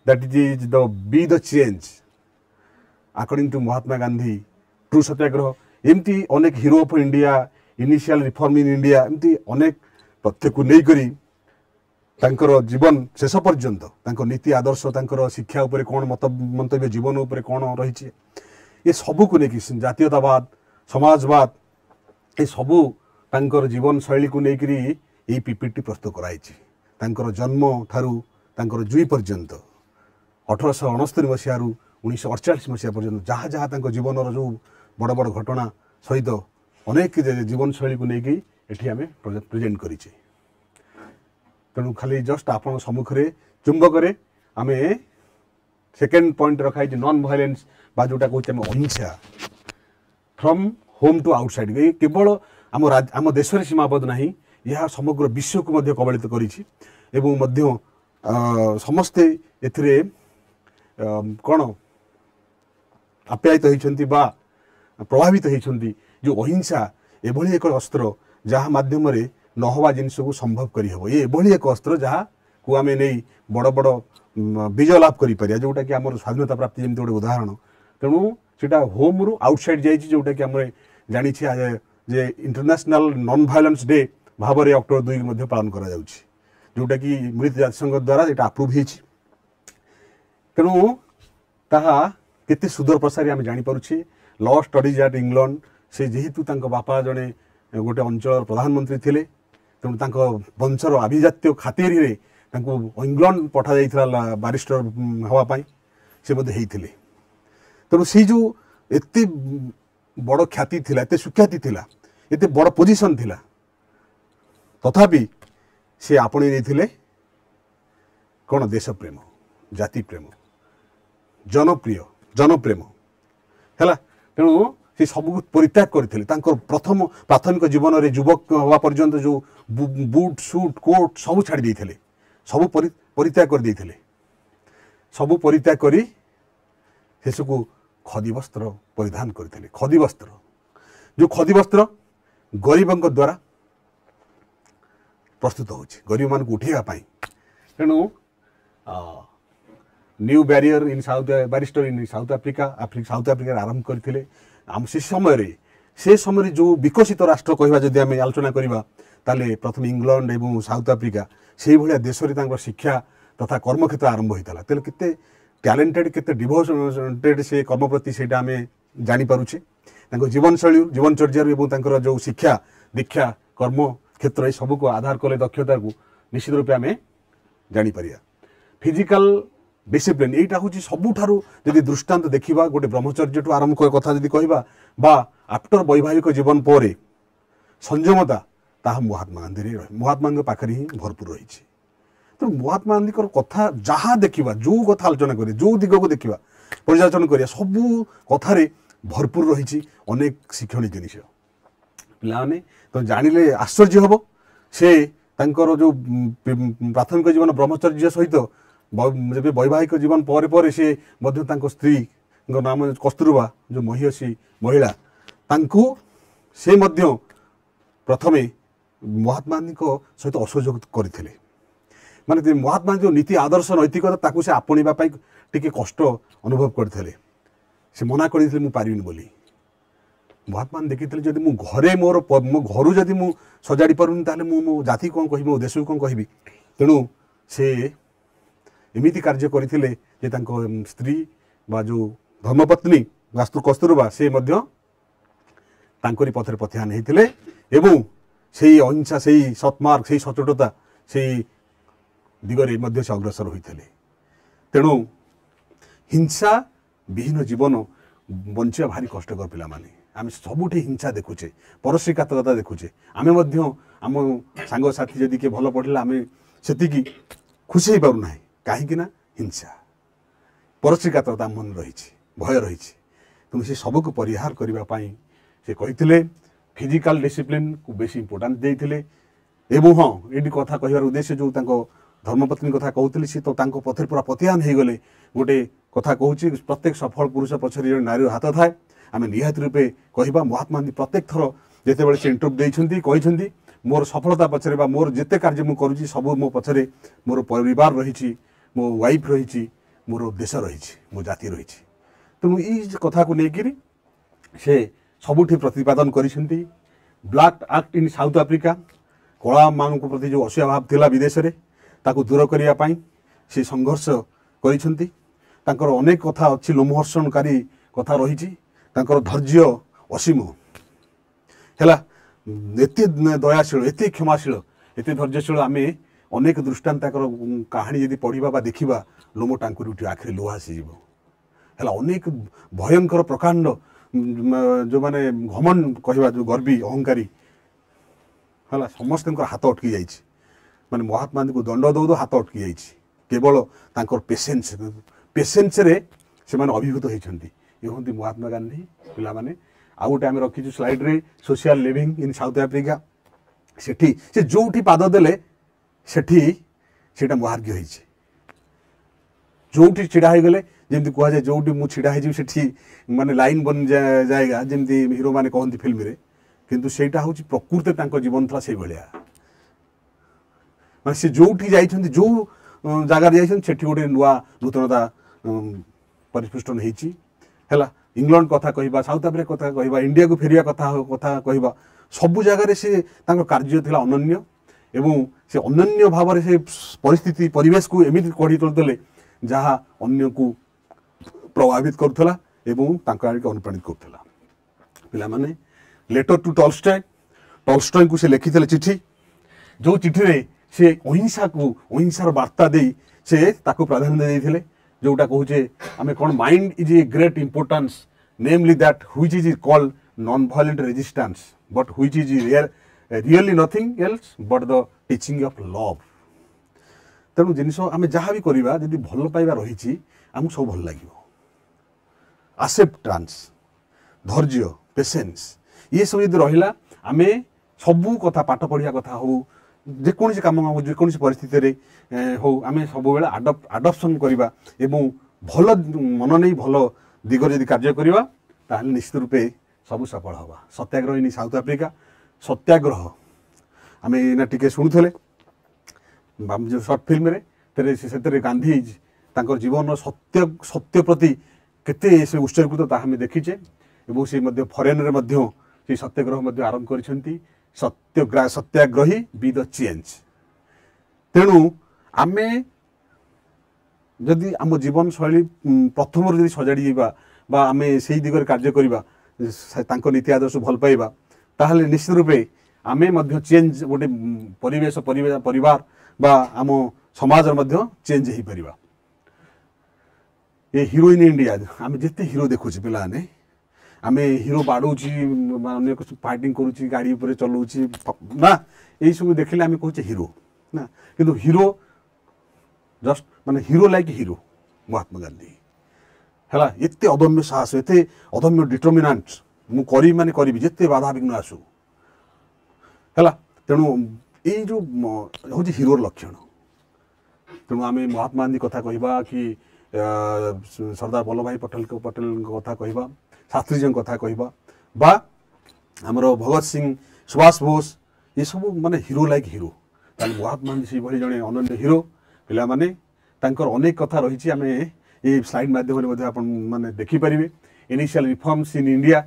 that is the be the change according to Mahatma Gandhi, True Satyagraha, ଏମିତି ଅନେକ hero of India initial reform in India ଏମିତି ଅନେକ ତଥ୍ୟକୁ ନେଇକରି ତାଙ୍କର ଜୀବନ ଶେଷ ପର୍ଯ୍ୟନ୍ତ ତାଙ୍କ ନୀତି ଆଦର୍ଶ ତାଙ୍କର ଶିକ୍ଷା ଉପରେ କ'ଣ ମତ ମନ୍ତବ୍ୟ ଜୀବନ ଉପରେ କ'ଣ ରହିଛି ଏସବୁକୁ ନେଇକି ଜାତୀୟତାବାଦ ସମାଜବାଦ ଏସବୁ ତାଙ୍କର ଜୀବନଶୈଳୀକୁ ନେଇକରି ଏଇ ପିପିଟି ପ୍ରସ୍ତୁତ କରାଯାଇଛି ତାଙ୍କର ଜନ୍ମ ଠାରୁ ତାଙ୍କର ଜୁଇ ପର୍ଯ୍ୟନ୍ତ ଅଠରଶହ ଅଣସ୍ତରି ମସିହାରୁ ଉଣେଇଶହ ଅଠଚାଳିଶ ମସିହା ପର୍ଯ୍ୟନ୍ତ ଯାହା ଯାହା ତାଙ୍କ ଜୀବନର ଯେଉଁ ବଡ଼ ବଡ଼ ଘଟଣା ସହିତ ଅନେକ ଜୀବନଶୈଳୀକୁ ନେଇକି ଏଠି ଆମେ ପ୍ରେଜେଣ୍ଟ କରିଛେ ତେଣୁ ଖାଲି ଜଷ୍ଟ ଆପଣଙ୍କ ସମ୍ମୁଖରେ ଚୁମ୍ବକରେ ଆମେ ସେକେଣ୍ଡ ପଏଣ୍ଟ ରଖାହେଇଛି ନନ୍ ଭାଇଲେନ୍ସ ବା ଯେଉଁଟା କହୁଛି ଆମେ ଅହିଂସା ଫ୍ରମ୍ ହୋମ୍ ଟୁ ଆଉଟ୍ସାଇଡ଼୍ ଏ କେବଳ ଆମ ଆମ ଦେଶରେ ସୀମାବଦ୍ଧ ନାହିଁ ଏହା ସମଗ୍ର ବିଶ୍ୱକୁ ମଧ୍ୟ କବଳିତ କରିଛି ଏବଂ ମଧ୍ୟ ସମସ୍ତେ ଏଥିରେ କ'ଣ ଆପ୍ୟାୟିତ ହୋଇଛନ୍ତି ବା ପ୍ରଭାବିତ ହୋଇଛନ୍ତି ଯେଉଁ ଅହିଂସା ଏଭଳି ଏକ ଅସ୍ତ୍ର ଯାହା ମାଧ୍ୟମରେ ନହବା ଜିନିଷକୁ ସମ୍ଭବ କରିହେବ ଏ ଏଭଳି ଏକ ଅସ୍ତ୍ର ଯାହାକୁ ଆମେ ନେଇ ବଡ଼ ବଡ଼ ବିଜୟ ଲାଭ କରିପାରିବା ଯେଉଁଟାକି ଆମର ସ୍ୱାଧୀନତା ପ୍ରାପ୍ତି ଯେମିତି ଗୋଟେ ଉଦାହରଣ ତେଣୁ ସେଇଟା ହୋମ୍ରୁ ଆଉଟସାଇଡ୍ ଯାଇଛି ଯେଉଁଟାକି ଆମେ ଜାଣିଛେ ଯେ ଇଣ୍ଟରନ୍ୟାସନାଲ ନନ୍ ଭାଇଲେନ୍ସ ଡେ ଭାବରେ ଅକ୍ଟୋବର ଦୁଇକୁ ମଧ୍ୟ ପାଳନ କରାଯାଉଛି ଯେଉଁଟାକି ମିଳିତ ଜାତିସଂଘ ଦ୍ୱାରା ସେଇଟା ଆପ୍ରୁଭ୍ ହେଇଛି ତେଣୁ ତାହା କେତେ ସୁଦୂରପ୍ରସାରୀ ଆମେ ଜାଣିପାରୁଛେ ଲ ଷ୍ଟଡିଜ୍ ଆଟ୍ ଇଂଲଣ୍ଡ ସେ ଯେହେତୁ ତାଙ୍କ ବାପା ଜଣେ ଗୋଟେ ଅଞ୍ଚଳର ପ୍ରଧାନମନ୍ତ୍ରୀ ଥିଲେ ତେଣୁ ତାଙ୍କ ବଂଶର ଆଭିଜାତ୍ୟ ଖାତିରିରେ ତାଙ୍କୁ ଇଂଲଣ୍ଡ ପଠାଯାଇଥିଲା ବାରିଷ୍ଟର ହେବା ପାଇଁ ସେ ମଧ୍ୟ ହେଇଥିଲେ ତେଣୁ ସେଇ ଯେଉଁ ଏତେ ବଡ଼ ଖ୍ୟାତି ଥିଲା ଏତେ ସୁଖ୍ୟାତି ଥିଲା ଏତେ ବଡ଼ ପୋଜିସନ୍ ଥିଲା ତଥାପି ସେ ଆପଣେଇ ନେଇଥିଲେ କ'ଣ ଦେଶପ୍ରେମ ଜାତିପ୍ରେମ ଜନପ୍ରିୟ ଜନପ୍ରେମ ହେଲା ତେଣୁ ସେ ସବୁକୁ ପରିତ୍ୟାଗ କରିଥିଲେ ତାଙ୍କର ପ୍ରଥମ ପ୍ରାଥମିକ ଜୀବନରେ ଯୁବକ ହେବା ପର୍ଯ୍ୟନ୍ତ ଯେଉଁ ବୁଟ୍ ସୁଟ୍ କୋଟ୍ ସବୁ ଛାଡ଼ି ଦେଇଥିଲେ ସବୁ ପରିତ୍ୟାଗ କରିଦେଇଥିଲେ ସବୁ ପରିତ୍ୟାଗ କରି ଶେଷକୁ ବସ୍ତ୍ର ପରିଧାନ କରିଥିଲେ ବସ୍ତ୍ର ଯେଉଁ ଖଦିବସ୍ତ୍ର ଗରିବଙ୍କ ଦ୍ୱାରା ପ୍ରସ୍ତୁତ ହେଉଛି ଗରିବମାନଙ୍କୁ ଉଠାଇବା ପାଇଁ ତେଣୁ new barrier in South barrister in South Africa South ଆଫ୍ରିକାରେ ଆରମ୍ଭ କରିଥିଲେ ଆମ ସେ ସମୟରେ ସେ ସମୟରେ ଯେଉଁ ବିକଶିତ ରାଷ୍ଟ୍ର କହିବା ଯଦି ଆମେ ଆଲୋଚନା କରିବା ତାହେଲେ ପ୍ରଥମେ ଇଂଲଣ୍ଡ ଏବଂ ସାଉଥ ଆଫ୍ରିକା ସେଇଭଳିଆ ଦେଶରେ ତାଙ୍କର ଶିକ୍ଷା ତଥା କର୍ମକ୍ଷେତ୍ର ଆରମ୍ଭ ହୋଇଥିଲା ତେଣୁ କେତେ ଟ୍ୟାଲେଣ୍ଟେଡ଼ କେତେ ଡିଭୋଟେଡ଼ ସେ କର୍ମ ପ୍ରତି ସେଇଟା ଆମେ ଜାଣିପାରୁଛେ ତାଙ୍କ ଜୀବନଶୈଳୀ ଜୀବନଚର୍ଯ୍ୟାରୁ ଏବଂ ତାଙ୍କର ଯେଉଁ ଶିକ୍ଷା ଦୀକ୍ଷା କର୍ମକ୍ଷେତ୍ର ଏସବୁକୁ ଆଧାର କଲେ ଦକ୍ଷତାକୁ ନିଶ୍ଚିତ ରୂପେ ଆମେ ଜାଣିପାରିବା ଫିଜିକାଲ ଡିସିପ୍ଲିନ୍ ଏଇଟା ହେଉଛି ସବୁଠାରୁ ଯଦି ଦୃଷ୍ଟାନ୍ତ ଦେଖିବା ଗୋଟେ ବ୍ରହ୍ମଚର୍ଯ୍ୟଠୁ ଆରମ୍ଭ କରିବା କଥା ଯଦି କହିବା ବା ଆଫ୍ଟର ବୈବାହିକ ଜୀବନ ପରେ ସଂଯମତା ତାହା ମହାତ୍ମା ଗାନ୍ଧୀରେ ମହାତ୍ମା ଗାନ୍ଧୀଙ୍କ ପାଖରେ ହିଁ ଭରପୁର ରହିଛି ତେଣୁ ମହାତ୍ମା ଗାନ୍ଧୀଙ୍କର କଥା ଯାହା ଦେଖିବା ଯେଉଁ କଥା ଆଲୋଚନା କରିବା ଯେଉଁ ଦିଗକୁ ଦେଖିବା ପର୍ଯ୍ୟାଲୋଚନା କରିବା ସବୁ କଥାରେ ଭରପୁର ରହିଛି ଅନେକ ଶିକ୍ଷଣୀୟ ଜିନିଷ ପିଲାମାନେ ତ ଜାଣିଲେ ଆଶ୍ଚର୍ଯ୍ୟ ହେବ ସେ ତାଙ୍କର ଯେଉଁ ପ୍ରାଥମିକ ଜୀବନ ବ୍ରହ୍ମଚର୍ଯ୍ୟ ସହିତ ଯେବେ ବୈବାହିକ ଜୀବନ ପରେ ପରେ ସିଏ ମଧ୍ୟ ତାଙ୍କ ସ୍ତ୍ରୀଙ୍କ ନାମ କସ୍ତୁରବା ଯେଉଁ ମହିଷୀ ମହିଳା ତାଙ୍କୁ ସେ ମଧ୍ୟ ପ୍ରଥମେ ମହାତ୍ମା ଗାନ୍ଧୀଙ୍କ ସହିତ ଅସହଯୋଗ କରିଥିଲେ ମାନେ ମହାତ୍ମା ଯେଉଁ ନୀତି ଆଦର୍ଶ ନୈତିକତା ତାକୁ ସେ ଆପଣେଇବା ପାଇଁ ଟିକେ କଷ୍ଟ ଅନୁଭବ କରିଥିଲେ ସେ ମନା କରିଥିଲେ ମୁଁ ପାରିବିନି ବୋଲି ମହାତ୍ମା ଦେଖିଥିଲେ ଯଦି ମୁଁ ଘରେ ମୋର ମୋ ଘରୁ ଯଦି ମୁଁ ସଜାଡ଼ି ପାରୁନି ତାହେଲେ ମୁଁ ମୋ ଜାତି କ'ଣ କହିବି ମୋ ଦେଶକୁ କ'ଣ କହିବି ତେଣୁ ସେ ଏମିତି କାର୍ଯ୍ୟ କରିଥିଲେ ଯେ ତାଙ୍କ ସ୍ତ୍ରୀ ବା ଯେଉଁ ଧର୍ମପତ୍ନୀ ବାସ୍ତୁ କସ୍ତୁରବା ସେ ମଧ୍ୟ ତାଙ୍କରି ପଥରେ ପଥ୍ୟାନ ହେଇଥିଲେ ଏବଂ ସେଇ ଅହିଂସା ସେଇ ସତ୍ମାର୍ଗ ସେଇ ସଚ୍ଚୋଟତା ସେଇ ଦିଗରେ ମଧ୍ୟ ସେ ଅଗ୍ରସର ହୋଇଥିଲେ ତେଣୁ ହିଂସା ବିହୀନ ଜୀବନ ବଞ୍ଚିବା ଭାରି କଷ୍ଟକର ପିଲାମାନେ ଆମେ ସବୁଠି ହିଂସା ଦେଖୁଛେ ପରଶ୍ରୀକାତରତା ଦେଖୁଛେ ଆମେ ମଧ୍ୟ ଆମ ସାଙ୍ଗସାଥି ଯଦି କିଏ ଭଲ ପଢ଼ିଲା ଆମେ ସେତିକି ଖୁସି ହେଇପାରୁନାହିଁ କାହିଁକିନା ହିଂସା ପରଶ୍ରୀକାତର ତା ମନେ ରହିଛି ଭୟ ରହିଛି ତେଣୁ ସେ ସବୁକୁ ପରିହାର କରିବା ପାଇଁ ସେ କହିଥିଲେ ଫିଜିକାଲ ଡିସିପ୍ଲିନ୍କୁ ବେଶୀ ଇମ୍ପୋର୍ଟାନ୍ସ ଦେଇଥିଲେ ଏବଂ ହଁ ଏଠି କଥା କହିବାର ଉଦ୍ଦେଶ୍ୟ ଯେଉଁ ତାଙ୍କ ଧର୍ମପତ୍ନୀ କଥା କହୁଥିଲି ସେ ତ ତାଙ୍କ ପଥରେ ପୁରା ପତିହାନ ହେଇଗଲେ ଗୋଟେ କଥା କହୁଛି ପ୍ରତ୍ୟେକ ସଫଳ ପୁରୁଷ ପଛରେ ଜଣେ ନାରୀର ହାତ ଥାଏ ଆମେ ନିହାତି ରୂପେ କହିବା ମହାତ୍ମା ଗାନ୍ଧୀ ପ୍ରତ୍ୟେକ ଥର ଯେତେବେଳେ ସେ ଇଣ୍ଟରଭ୍ୟୁ ଦେଇଛନ୍ତି କହିଛନ୍ତି ମୋର ସଫଳତା ପଛରେ ବା ମୋର ଯେତେ କାର୍ଯ୍ୟ ମୁଁ କରୁଛି ସବୁ ମୋ ପଛରେ ମୋର ପରିବାର ରହିଛି ମୋ ୱାଇଫ୍ ରହିଛି ମୋର ଦେଶ ରହିଛି ମୋ ଜାତି ରହିଛି ତେଣୁ ଏଇ କଥାକୁ ନେଇକରି ସେ ସବୁଠି ପ୍ରତିପାଦନ କରିଛନ୍ତି black act in South Africa କଳାମାନଙ୍କ ପ୍ରତି ଯେଉଁ ଅସୁୟା ଭାବ ଥିଲା ବିଦେଶରେ ତାକୁ ଦୂର କରିବା ପାଇଁ ସେ ସଂଘର୍ଷ କରିଛନ୍ତି ତାଙ୍କର ଅନେକ କଥା ଅଛି ଲୋମହର୍ଷଣକାରୀ କଥା ରହିଛି ତାଙ୍କର ଧୈର୍ଯ୍ୟ ଅସୀମ ହେଲା ଏତେ ଦୟାଶୀଳ ଏତେ କ୍ଷମାଶୀଳ ଏତେ ଧୈର୍ଯ୍ୟଶୀଳ ଆମେ অনেক দৃষ্টান্তাকর কাহিনী যদি পড়া বা দেখা লোম টাঙ্কুরি উঠি আখিরে লুহ আসিযোগ ହେଲା ଅନେକ ଭୟଙ୍କର ପ୍ରକାଣ୍ଡ ଯେଉଁମାନେ ଘମନ କହିବା ଯେଉଁ ଗର୍ବୀ ଅହଙ୍କାରୀ ହେଲା ସମସ୍ତଙ୍କର ହାତ ଅଟକି ଯାଇଛି ମାନେ ମହାତ୍ମା ଗାନ୍ଧୀଙ୍କୁ ଦଣ୍ଡ ଦେଉ ଦେଉ ହାତ ଅଟକି ଯାଇଛି କେବଳ ତାଙ୍କର ପେସେନ୍ସ ପେସେନ୍ସରେ ସେମାନେ ଅଭିଭୂତ ହୋଇଛନ୍ତି ଏ ହୁଅନ୍ତି ମହାତ୍ମା ଗାନ୍ଧୀ ପିଲାମାନେ ଆଉ ଗୋଟେ ଆମେ ରଖିଛୁ ସ୍ଲାଇଡ଼୍ରେ social living in South Africa ସେଠି ସେ ଯେଉଁଠି ପାଦ ଦେଲେ ସେଠି ସେଇଟା ମହାର୍ଘ୍ୟ ହେଇଛି ଯେଉଁଠି ଛିଡ଼ା ହୋଇଗଲେ ଯେମିତି କୁହାଯାଏ ଯେଉଁଠି ମୁଁ ଛିଡ଼ା ହେଇଯିବି ସେଠି ମାନେ ଲାଇନ୍ ବନ ଜାଏଗା ଯେମିତି ହିରୋମାନେ କହନ୍ତି ଫିଲ୍ମରେ କିନ୍ତୁ ସେଇଟା ହେଉଛି ପ୍ରକୃତରେ ତାଙ୍କ ଜୀବନ ଥିଲା ସେଇଭଳିଆ ମାନେ ସେ ଯେଉଁଠି ଯାଇଛନ୍ତି ଯେଉଁ ଜାଗାରେ ଯାଇଛନ୍ତି ସେଠି ଗୋଟେ ନୂଆ ନୂତନତା ପରିପୃଷ୍ଟନ ହେଇଛି ହେଲା ଇଂଲଣ୍ଡ କଥା କହିବା ସାଉଥ ଆଫ୍ରିକା କଥା କହିବା ଇଣ୍ଡିଆକୁ ଫେରିବା କଥା କଥା କହିବା ସବୁ ଜାଗାରେ ସେ ତାଙ୍କ କାର୍ଯ୍ୟ ଥିଲା ଅନନ୍ୟ এবং ସେ ଅନନ୍ୟ ଭାବରେ ସେ ପରିସ୍ଥିତି ପରିବେଶକୁ ଏମିତି ଗଢ଼ି ତୋଳିଦେଲେ ଯାହା ଅନ୍ୟକୁ ପ୍ରଭାବିତ କରୁଥିଲା ଏବଂ ତାଙ୍କ ଆଡ଼କୁ ଅନୁପ୍ରାଣିତ କରୁଥିଲା ପିଲାମାନେ ଲେଟର୍ ଟୁ ଟଲଷ୍ଟେ ଟଲଷ୍ଟୟଙ୍କୁ ସେ ଲେଖିଥିଲେ ଚିଠି ଯେଉଁ ଚିଠିରେ ସେ ଅହିଂସାକୁ ଅହିଂସାର ବାର୍ତ୍ତା ଦେଇ ସେ ତାକୁ ପ୍ରାଧାନ୍ୟ ଦେଇଥିଲେ ଯେଉଁଟା କହୁଛେ ଆମେ କ'ଣ mind is a great importance namely that which is called non violent resistance but which is rare really nothing else but the teaching of love ତେଣୁ ଜିନିଷ ଆମେ ଯାହା ବି କରିବା ଯଦି ଭଲ ପାଇବା ରହିଛି ଆମକୁ ସବୁ ଭଲ ଲାଗିବ ଆସେପ୍ଟାନ୍ସ ଧୈର୍ଯ୍ୟ ପେସେନ୍ସ ଇଏ ସବୁ ଯଦି ରହିଲା ଆମେ ସବୁ କଥା ପାଠ ପଢ଼ିବା କଥା ହଉ ଯେକୌଣସି କାମ ହଉ ଯେକୌଣସି ପରିସ୍ଥିତିରେ ହଉ ଆମେ ସବୁବେଳେ ଆଡପ୍ ଆଡପ୍ସନ୍ କରିବା ଏବଂ ଭଲ ମନ ନେଇ ଭଲ ଦିଗରେ ଯଦି କାର୍ଯ୍ୟ କରିବା ତାହେଲେ ନିଶ୍ଚିତ ରୂପେ ସବୁ ସଫଳ ହେବା ସତ୍ୟାଗ୍ରହିଣୀ ସାଉଥ ଆଫ୍ରିକା ସତ୍ୟାଗ୍ରହ ଆମେ ଏଇନା ଟିକେ ଶୁଣୁଥିଲେ ଯେଉଁ ସର୍ଟ ଫିଲ୍ମରେ ସେଥିରେ ଗାନ୍ଧୀ ତାଙ୍କର ଜୀବନର ସତ୍ୟ ସତ୍ୟ ପ୍ରତି କେତେ ସେ ଉତ୍ସର୍ଗୀକୃତ ତାହା ଆମେ ଦେଖିଛେ ଏବଂ ସେ ମଧ୍ୟ ଫରେନ୍ରେ ମଧ୍ୟ ସେ ସତ୍ୟାଗ୍ରହ ମଧ୍ୟ ଆରମ୍ଭ କରିଛନ୍ତି ସତ୍ୟଗ୍ରା ସତ୍ୟାଗ୍ରହୀ ବି ଦ ଚେଞ୍ଜ ତେଣୁ ଆମେ ଯଦି ଆମ ଜୀବନଶୈଳୀ ପ୍ରଥମରୁ ଯଦି ସଜାଡ଼ି ଯିବା ବା ଆମେ ସେଇ ଦିଗରେ କାର୍ଯ୍ୟ କରିବା ତାଙ୍କ ନୀତି ଆଦର୍ଶ ଭଲ ପାଇବା त निश्चित रूपमा आम चेन्ज गए परिवार बा आम सम चेन्ज है पार हिरो इन इन्डिया हिरो देखाउँ पहिला हिरो बाडो अन्य फाइटिङ गरु गाडी चलाउँछु देखि हिरो हिरो जस्ट माने hero like hero Mahatma Gandhi होला एम्य साहसे अदम्य डिटरमिनान्ट ମୁଁ କରିବି ମାନେ କରିବି ଯେତେ ବାଧାବିଘ୍ନ ଆସୁ ହେଲା ତେଣୁ ଏଇ ଯେଉଁ ହେଉଛି ହିରୋର ଲକ୍ଷଣ ତେଣୁ ଆମେ ମହାତ୍ମା ଗାନ୍ଧୀ କଥା କହିବା କି ସର୍ଦ୍ଦାର ବଲ୍ଲଭଭାଇ ପଟେଲଙ୍କ ପଟେଲଙ୍କ କଥା କହିବା ଶାସ୍ତ୍ରୀଜୀଙ୍କ କଥା କହିବା ବା ଆମର ଭଗତ ସିଂ ସୁଭାଷ ବୋଷ ଏସବୁ ମାନେ ହିରୋ ଲାଇକ୍ ହିରୋ ତାହେଲେ ମହାତ୍ମା ଗାନ୍ଧୀ ସେଭଳି ଜଣେ ଅନନ୍ୟ ହିରୋ ପିଲାମାନେ ତାଙ୍କର ଅନେକ କଥା ରହିଛି ଆମେ ଏଇ ସ୍ଲାଇଡ୍ ମାଧ୍ୟମରେ ମଧ୍ୟ ଆପଣ ମାନେ ଦେଖିପାରିବେ ଇନିସିଆଲ୍ ରିଫର୍ମସ୍ ଇନ୍ ଇଣ୍ଡିଆ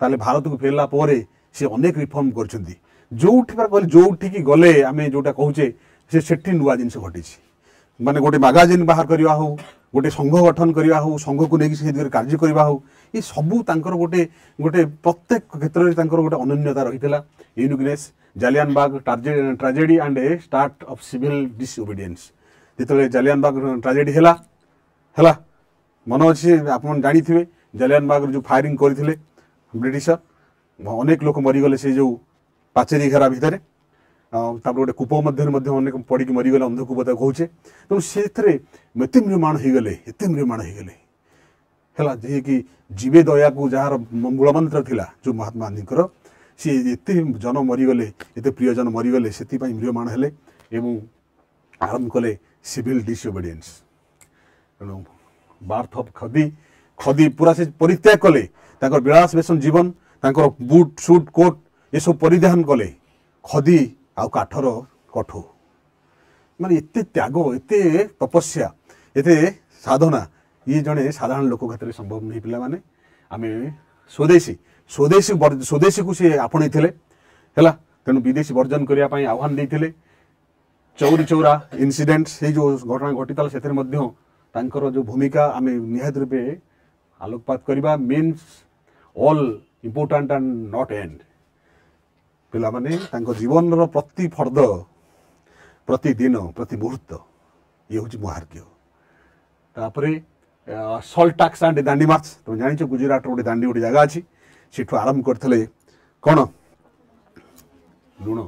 ତାହେଲେ ଭାରତକୁ ଫେରିଲା ପରେ ସେ ଅନେକ ରିଫର୍ମ କରିଛନ୍ତି ଯେଉଁଠି ବା କହିଲେ ଯେଉଁଠିକି ଗଲେ ଆମେ ଯେଉଁଟା କହୁଛେ ସେ ସେଠି ନୂଆ ଜିନିଷ ଘଟିଛି ମାନେ ଗୋଟେ ମାଗାଜିନ୍ ବାହାର କରିବା ହଉ ଗୋଟେ ସଂଘ ଗଠନ କରିବା ହଉ ସଂଘକୁ ନେଇକି ସେ ଦିଗରେ କାର୍ଯ୍ୟ କରିବା ହଉ ଏ ସବୁ ତାଙ୍କର ଗୋଟେ ଗୋଟେ ପ୍ରତ୍ୟେକ କ୍ଷେତ୍ରରେ ତାଙ୍କର ଗୋଟେ ଅନନ୍ୟତା ରହିଥିଲା uniqueness ଜାଲିଆନବାଗ tragedy and a start of civil ଡିସ୍ଓବିଡ଼ିଏନ୍ସ ଯେତେବେଳେ ଜାଲିଆନବାଗ ଟ୍ରାଜେଡ଼ି ହେଲା ହେଲା ମନେ ଅଛି ଆପଣ ଜାଣିଥିବେ ଜାଲିଆନବାଗରେ ଯେଉଁ ଫାୟାରିଂ କରିଥିଲେ ବ୍ରିଟିଶର ଅନେକ ଲୋକ ମରିଗଲେ ସେଇ ଯେଉଁ ପାଚେରୀ ଘେରା ଭିତରେ ତାପରେ ଗୋଟେ କୂପ ମଧ୍ୟରେ ମଧ୍ୟ ଅନେକ ପଡ଼ିକି ମରିଗଲେ ଅନ୍ଧକୂପ ତାକୁ କହୁଛେ ତେଣୁ ସେଥିରେ ଏତେ ନିର୍ମାଣ ହେଇଗଲେ ଏତେ ନିର୍ମାଣ ହେଇଗଲେ ହେଲା ଯିଏକି ଜୀବେ ଦୟାକୁ ଯାହାର ମୂଳମନ୍ତ୍ର ଥିଲା ଯେଉଁ ମହାତ୍ମା ଗାନ୍ଧୀଙ୍କର ସିଏ ଏତେ ଜନ ମରିଗଲେ ଏତେ ପ୍ରିୟଜନ ମରିଗଲେ ସେଥିପାଇଁ ମ୍ରିୟମାଣ ହେଲେ ଏବଂ ଆରମ୍ଭ କଲେ ସିଭିଲ୍ ଡିସଓବିଡ଼ିଏନ୍ସ ତେଣୁ ବାର୍ଥ ଅଫ୍ ଖଦି ଖଦି ପୁରା ସେ ପରିତ୍ୟାଗ କଲେ ତାଙ୍କର ବିଳାସବେସନ ଜୀବନ ତାଙ୍କର ବୁଟ୍ ସୁଟ୍ କୋଟ୍ ଏସବୁ ପରିଧାନ କଲେ ଖଦି ଆଉ କାଠର କଠଉ ମାନେ ଏତେ ତ୍ୟାଗ ଏତେ ତପସ୍ୟା ଏତେ ସାଧନା ଇଏ ଜଣେ ସାଧାରଣ ଲୋକ କ୍ଷେତ୍ରରେ ସମ୍ଭବ ନୁହେଁ ପିଲାମାନେ ଆମେ ସ୍ୱଦେଶୀ ସ୍ୱଦେଶୀ ସ୍ୱଦେଶୀକୁ ସେ ଆପଣେଇଥିଲେ ହେଲା ତେଣୁ ବିଦେଶୀ ବର୍ଜନ କରିବା ପାଇଁ ଆହ୍ୱାନ ଦେଇଥିଲେ ଚୌରୀ ଚୌରା ଇନ୍ସିଡେଣ୍ଟ ସେଇ ଯେଉଁ ଘଟଣା ଘଟିଥିଲା ସେଥିରେ ମଧ୍ୟ ତାଙ୍କର ଯେଉଁ ଭୂମିକା ଆମେ ନିହାତି ରୂପେ ଆଲୋକପାତ କରିବା men all important and not end ପିଲାମାନେ ତାଙ୍କ ଜୀବନର ପ୍ରତି ଫର୍ଦ୍ଦ ପ୍ରତିଦିନ ପ୍ରତି ମୁହୂର୍ତ୍ତ ଇଏ ହେଉଛି ମହାର୍ଘ୍ୟ ତାପରେ salt tax and Dandi march ତୁମେ ଜାଣିଛ ଗୁଜୁରାଟର ଗୋଟେ ଦାଣ୍ଡି ଗୋଟେ ଜାଗା ଅଛି ସେଠୁ ଆରମ୍ଭ କରିଥିଲେ କ'ଣ ଲୁଣ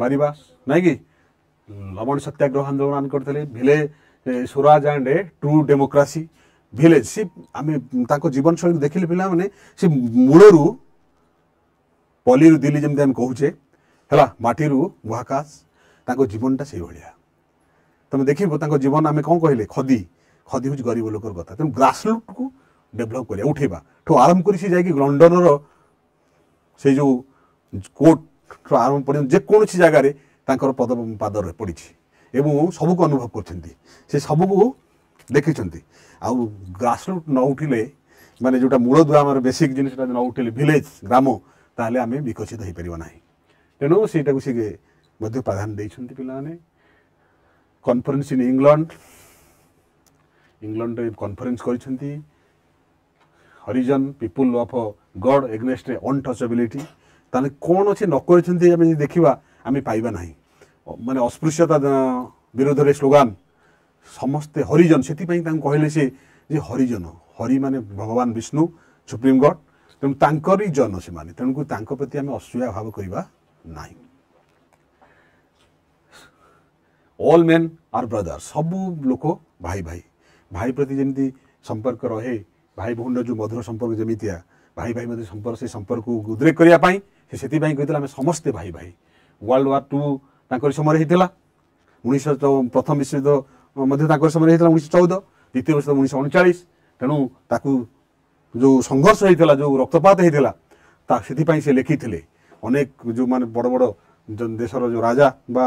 ମାରିବା ନାଇଁ କି ଲବଣ ସତ୍ୟାଗ୍ରହ ଆନ୍ଦୋଳନ କରିଥିଲେ village Swaraj and true democracy village ସେ ଆମେ ତାଙ୍କ ଜୀବନଶୈଳୀକୁ ଦେଖିଲେ ପିଲାମାନେ ସେ ମୂଳରୁ ପଲ୍ଲୀରୁ ଦିଲ୍ଲୀ ଯେମିତି ଆମେ କହୁଛେ ହେଲା ମାଟିରୁ ମହାକାଶ ତାଙ୍କ ଜୀବନଟା ସେଇଭଳିଆ ତୁମେ ଦେଖିବ ତାଙ୍କ ଜୀବନ ଆମେ କ'ଣ କହିଲେ ଖଦି ଖଦି ହେଉଛି ଗରିବ ଲୋକର କଥା ତେଣୁ ଗ୍ରାସରୁଟ୍କୁ ଡେଭଲପ୍ କରିବା ଉଠେଇବା ଠୁ ଆରମ୍ଭ କରି ସେ ଯାଇକି ଲଣ୍ଡନର ସେଇ ଯେଉଁ କୋର୍ଟରୁ ଆରମ୍ଭ ପଡ଼ିବ ଯେକୌଣସି ଜାଗାରେ ତାଙ୍କର ପଦ ପାଦରେ ପଡ଼ିଛି ଏବଂ ସବୁକୁ ଅନୁଭବ କରୁଛନ୍ତି ସେ ସବୁକୁ ଦେଖିଛନ୍ତି ଆଉ ଗ୍ରାସରୁଟ୍ ନ ଉଠିଲେ ମାନେ ଯେଉଁଟା ମୂଳଦୁଆ ଆମର ବେସିକ୍ ଜିନିଷଟା ନ ଉଠିଲେ ଭିଲେଜ୍ ଗ୍ରାମ ତାହେଲେ ଆମେ ବିକଶିତ ହୋଇପାରିବା ନାହିଁ ତେଣୁ ସେଇଟାକୁ ସେ ମଧ୍ୟ ପ୍ରାଧାନ୍ୟ ଦେଇଛନ୍ତି ପିଲାମାନେ କନଫରେନ୍ସ ଇନ୍ ଇଂଲଣ୍ଡ ଇଂଲଣ୍ଡରେ କନଫରେନ୍ସ କରିଛନ୍ତି ହରିଜନ୍ ପିପୁଲ୍ ଅଫ୍ ଗଡ୍ ଏଗ୍ନେଷ୍ଟରେ ଅନଟଚବିଲିଟି ତାହେଲେ କ'ଣ ସେ ନ କରିଛନ୍ତି ଆମେ ଯଦି ଦେଖିବା ଆମେ ପାଇବା ନାହିଁ ମାନେ ଅସ୍ପୃଶ୍ୟତା ବିରୋଧରେ ସ୍ଲୋଗାନ ସମସ୍ତେ ହରିଜନ ସେଥିପାଇଁ ତାଙ୍କୁ କହିଲେ ସେ ଯେ ହରିଜନ ହରି ମାନେ ଭଗବାନ ବିଷ୍ଣୁ ସୁପ୍ରିମକୋର୍ଟ ତେଣୁ ତାଙ୍କରି ଜନ ସେମାନେ ତେଣୁକରି ତାଙ୍କ ପ୍ରତି ଆମେ ଅସୁବିଧା ଭାବ କରିବା ନାହିଁ ଅଲ୍ ମେନ୍ ଆର୍ ବ୍ରଦର୍ ସବୁ ଲୋକ ଭାଇ ଭାଇ ଭାଇ ପ୍ରତି ଯେମିତି ସମ୍ପର୍କ ରହେ ଭାଇ ଭଉଣୀର ଯେଉଁ ମଧୁର ସମ୍ପର୍କ ଯେମିତିଆ ଭାଇ ଭାଇ ମଧ୍ୟ ସମ୍ପର୍କ ସେ ସମ୍ପର୍କକୁ ଉଦ୍ରେକ କରିବା ପାଇଁ ସେ ସେଥିପାଇଁ କହିଥିଲେ ଆମେ ସମସ୍ତେ ଭାଇ ଭାଇ ୱାର୍ଲଡ଼ ୱାର୍ ଟୁ ତାଙ୍କରି ସମୟରେ ହେଇଥିଲା ଉଣେଇଶହ ପ୍ରଥମ ବିଶ୍ୱଯୁଦ୍ଧ ମଧ୍ୟ ତାଙ୍କର ସମୟରେ ହେଇଥିଲା ଉଣେଇଶହ ଚଉଦ ଦ୍ୱିତୀୟ ସଂଶୋଧନ ଉଣେଇଶହ ଅଣଚାଳିଶ ତେଣୁ ତାକୁ ଯେଉଁ ସଂଘର୍ଷ ହେଇଥିଲା ଯେଉଁ ରକ୍ତପାତ ହେଇଥିଲା ତା ସେଥିପାଇଁ ସେ ଲେଖିଥିଲେ ଅନେକ ଯେଉଁମାନେ ବଡ଼ ବଡ଼ ଦେଶର ଯେଉଁ ରାଜା ବା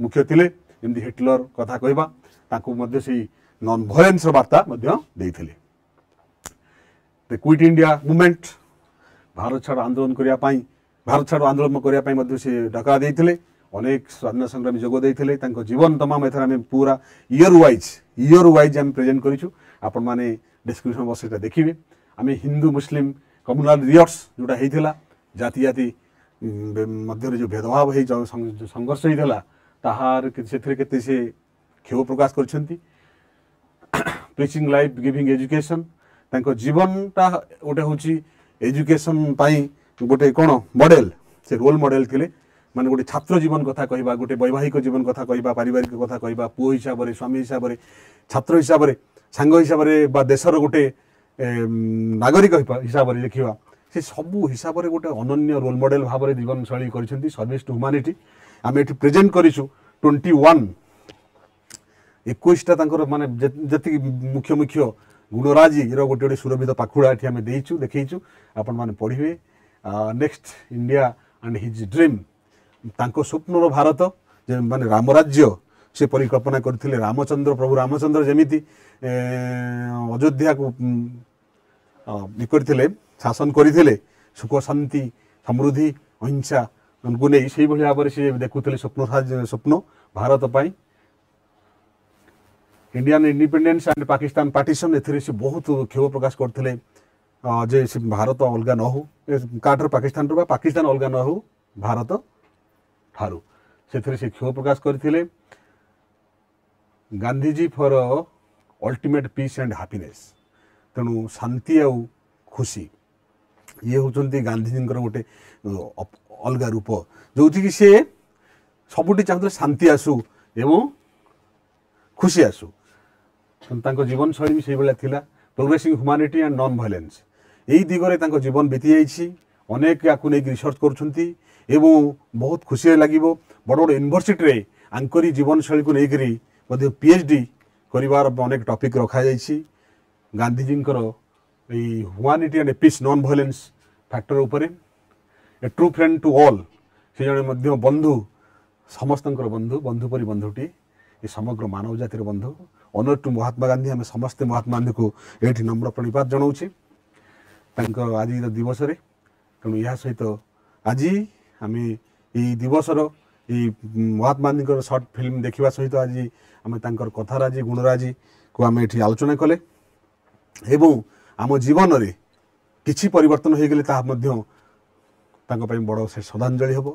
ମୁଖ୍ୟ ଥିଲେ ଯେମିତି ହିଟଲର କଥା କହିବା ତାଙ୍କୁ ମଧ୍ୟ ସେଇ ନନ୍ ଭୟଲେନ୍ସର ବାର୍ତ୍ତା ମଧ୍ୟ ଦେଇଥିଲେ କ୍ୱିଟ୍ ଇଣ୍ଡିଆ ମୁଭମେଣ୍ଟ ଭାରତ ଛାଡ଼ ଆନ୍ଦୋଳନ କରିବା ପାଇଁ ଭାରତ ଛାଡ଼ ଆନ୍ଦୋଳନ କରିବା ପାଇଁ ମଧ୍ୟ ସେ ଡକା ଦେଇଥିଲେ অনেক স্বাধীনতা সংগ্রামী যোগ দিয়ে তাঁর জীবন তমাম এথর আমি পুরা ইয়র ওয়াইজ ইয়র ওয়াইজ আমি প্রেজেন্ট করছু আপন মানে ডেসক্রিপশন বক্স এটা দেখবে আমি হিন্দু মুসলিম কমুনাল রিয়র্স যেটা হয়েছিল জাতি জাতি মধ্যে যে ভেদভাব হয়ে সংঘর্ষ হয়েছিল তাহার সেথিরে কেতে সে ক্ষোভ প্রকাশ করছেন প্রিচিং লাইফ গিভিং এজুকেশন তাঁর জীবনটা গোটে হচ্ছে এজুকেশন পাই গোটে কোণ মডেল সে রোল মডেল লে মানে গোটে ছাত্র জীবন কথা কহবা গোটে বৈবাহিক জীবন কথা কহবা পারিবারিক কথা কহবা পুয় হিসাবে স্বামী হিসাবে ছাত্র হিসাবে সাঙ্গ হিসাবে বা দেশর গোটে নাগরিক হিসাবে দেখিবা ସେ ସବୁ ହିସାବରେ ଗୋଟେ ଅନନ୍ୟ ରୋଲ୍ ମଡ଼େଲ୍ ଭାବରେ ଜୀବନଶୈଳୀ କରିଛନ୍ତି ସର୍ଭିସ୍ ଟୁ ହ୍ୟୁମାନିଟି ଆମେ ଏଠି ପ୍ରେଜେଣ୍ଟ କରିଛୁ ଟ୍ୱେଣ୍ଟି ୱାନ୍ ଏକୋଇଶଟା ତାଙ୍କର ମାନେ ଯେତିକି ମୁଖ୍ୟ ମୁଖ୍ୟ ଗୁଣରାଜିର ଗୋଟେ ଗୋଟେ ସୁରଭିତ ପାଖୁଡ଼ା ଏଠି ଆମେ ଦେଇଛୁ ଦେଖେଇଛୁ ଆପଣମାନେ ପଢ଼ିବେ next India and his dream ତାଙ୍କ ସ୍ୱପ୍ନର ଭାରତ ମାନେ ରାମରାଜ୍ୟ ସେ ପରିକଳ୍ପନା କରିଥିଲେ ରାମଚନ୍ଦ୍ର ପ୍ରଭୁ ରାମଚନ୍ଦ୍ର ଯେମିତି ଅଯୋଧ୍ୟାକୁ ଇଏ କରିଥିଲେ ଶାସନ କରିଥିଲେ ସୁଖ ଶାନ୍ତି ସମୃଦ୍ଧି ଅହିଂସାକୁ ନେଇ ସେଇଭଳି ଭାବରେ ସେ ଦେଖୁଥିଲେ ସ୍ୱପ୍ନ ସ୍ୱପ୍ନ ଭାରତ ପାଇଁ Indian independence and Pakistan partition ଏଥିରେ ସେ ବହୁତ କ୍ଷୋଭ ପ୍ରକାଶ କରିଥିଲେ ଯେ ସେ ଭାରତ ଅଲଗା ନ ହଉ କାଠର ପାକିସ୍ତାନରୁ ବା ପାକିସ୍ତାନ ଅଲଗା ନ ହଉ ଭାରତ ଠାରୁ ସେଥିରେ ସେ କ୍ଷୋଭ ପ୍ରକାଶ କରିଥିଲେ Gandhiji for ultimate peace and happiness ତେଣୁ ଶାନ୍ତି ଆଉ ଖୁସି ଇଏ ହେଉଛନ୍ତି ଗାନ୍ଧିଜୀଙ୍କର ଗୋଟେ ଅଲଗା ରୂପ ଯେଉଁଠି କି ସିଏ ସବୁଠି ଚାହୁଁଥିଲେ ଶାନ୍ତି ଆସୁ ଏବଂ ଖୁସି ଆସୁ ତାଙ୍କ ଜୀବନଶୈଳୀ ବି ସେଇଭଳିଆ ଥିଲା progressing humanity and non violence ଏଇ ଦିଗରେ ତାଙ୍କ ଜୀବନ ବିତିଯାଇଛି ଅନେକ ୟାକୁ ନେଇକି ରିସର୍ଚ୍ଚ କରୁଛନ୍ତି এবং ବହୁତ ଖୁସିରେ ଲାଗିବ ବଡ଼ ବଡ଼ ୟୁନିଭର୍ସିଟିରେ ଆଙ୍କରି ଜୀବନଶୈଳୀକୁ ନେଇକରି ମଧ୍ୟ ପି ଏଚ୍ ଡି କରିବାର ଅନେକ ଟପିକ୍ ରଖାଯାଇଛି ଗାନ୍ଧିଜୀଙ୍କର ଏଇ humanity and peace non violence factor ଉପରେ a true friend to all ସେ ଜଣେ ମଧ୍ୟ ବନ୍ଧୁ ସମସ୍ତଙ୍କର ବନ୍ଧୁ ବନ୍ଧୁ ପରି ବନ୍ଧୁଟି ଏ ସମଗ୍ର ମାନବ ଜାତିର ବନ୍ଧୁ ଅନର ଟୁ ମହାତ୍ମା ଗାନ୍ଧୀ ଆମେ ସମସ୍ତେ ମହାତ୍ମା ଗାନ୍ଧୀକୁ ଏଠି ନମ୍ର ପ୍ରଣିପାତ ଜଣାଉଛେ ତାଙ୍କ ଆଜିର ଦିବସରେ ତେଣୁ ଏହା ସହିତ ଆଜି ଆମେ ଏଇ ଦିବସର ଏଇ ମହାତ୍ମାଗାନ୍ଧୀଙ୍କର ସର୍ଟ ଫିଲ୍ମ ଦେଖିବା ସହିତ ଆଜି ଆମେ ତାଙ୍କର କଥାରାଜି ଗୁଣରାଜିକୁ ଆମେ ଏଠି ଆଲୋଚନା କଲେ ଏବଂ ଆମ ଜୀବନରେ କିଛି ପରିବର୍ତ୍ତନ ହୋଇଗଲେ ତାହା ମଧ୍ୟ ତାଙ୍କ ପାଇଁ ବଡ଼ ସେ ଶ୍ରଦ୍ଧାଞ୍ଜଳି ହେବ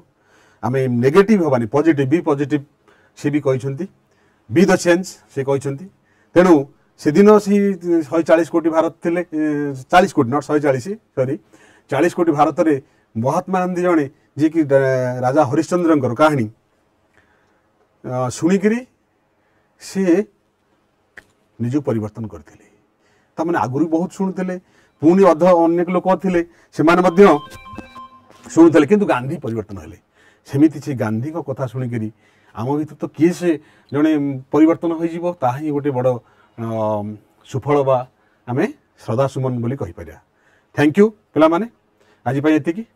ଆମେ ନେଗେଟିଭ୍ ହେବାନି ପଜିଟିଭ୍ ବି ପଜିଟିଭ୍ ସେ ବି କହିଛନ୍ତି ବି ଦ ଚେଞ୍ଜ ସେ କହିଛନ୍ତି ତେଣୁ ସେଦିନ ସେଇ ଶହେ ଚାଳିଶ କୋଟି ଭାରତ ଥିଲେ ଚାଳିଶ କୋଟି ନଟ୍ ଶହେ ଚାଳିଶ ସରି ଚାଳିଶ କୋଟି ଭାରତରେ ମହାତ୍ମା ଗାନ୍ଧୀ ଜଣେ जि राजा हरिश्च्र कहाँ शुणिक सिज परिवर्तन गरि आगु बहुत शुणले पो अध अनेक लोक थिए शुणुले कि गांधी परिवर्तन होमिति चाहिँ गान्धीको कथा शुिक आम भित्र त केसे जे परिवर्तन हुँ ग सुफल आम श्रद्धासुमन पनि पार थ्याङ्क यु पानी आजपा यतिकि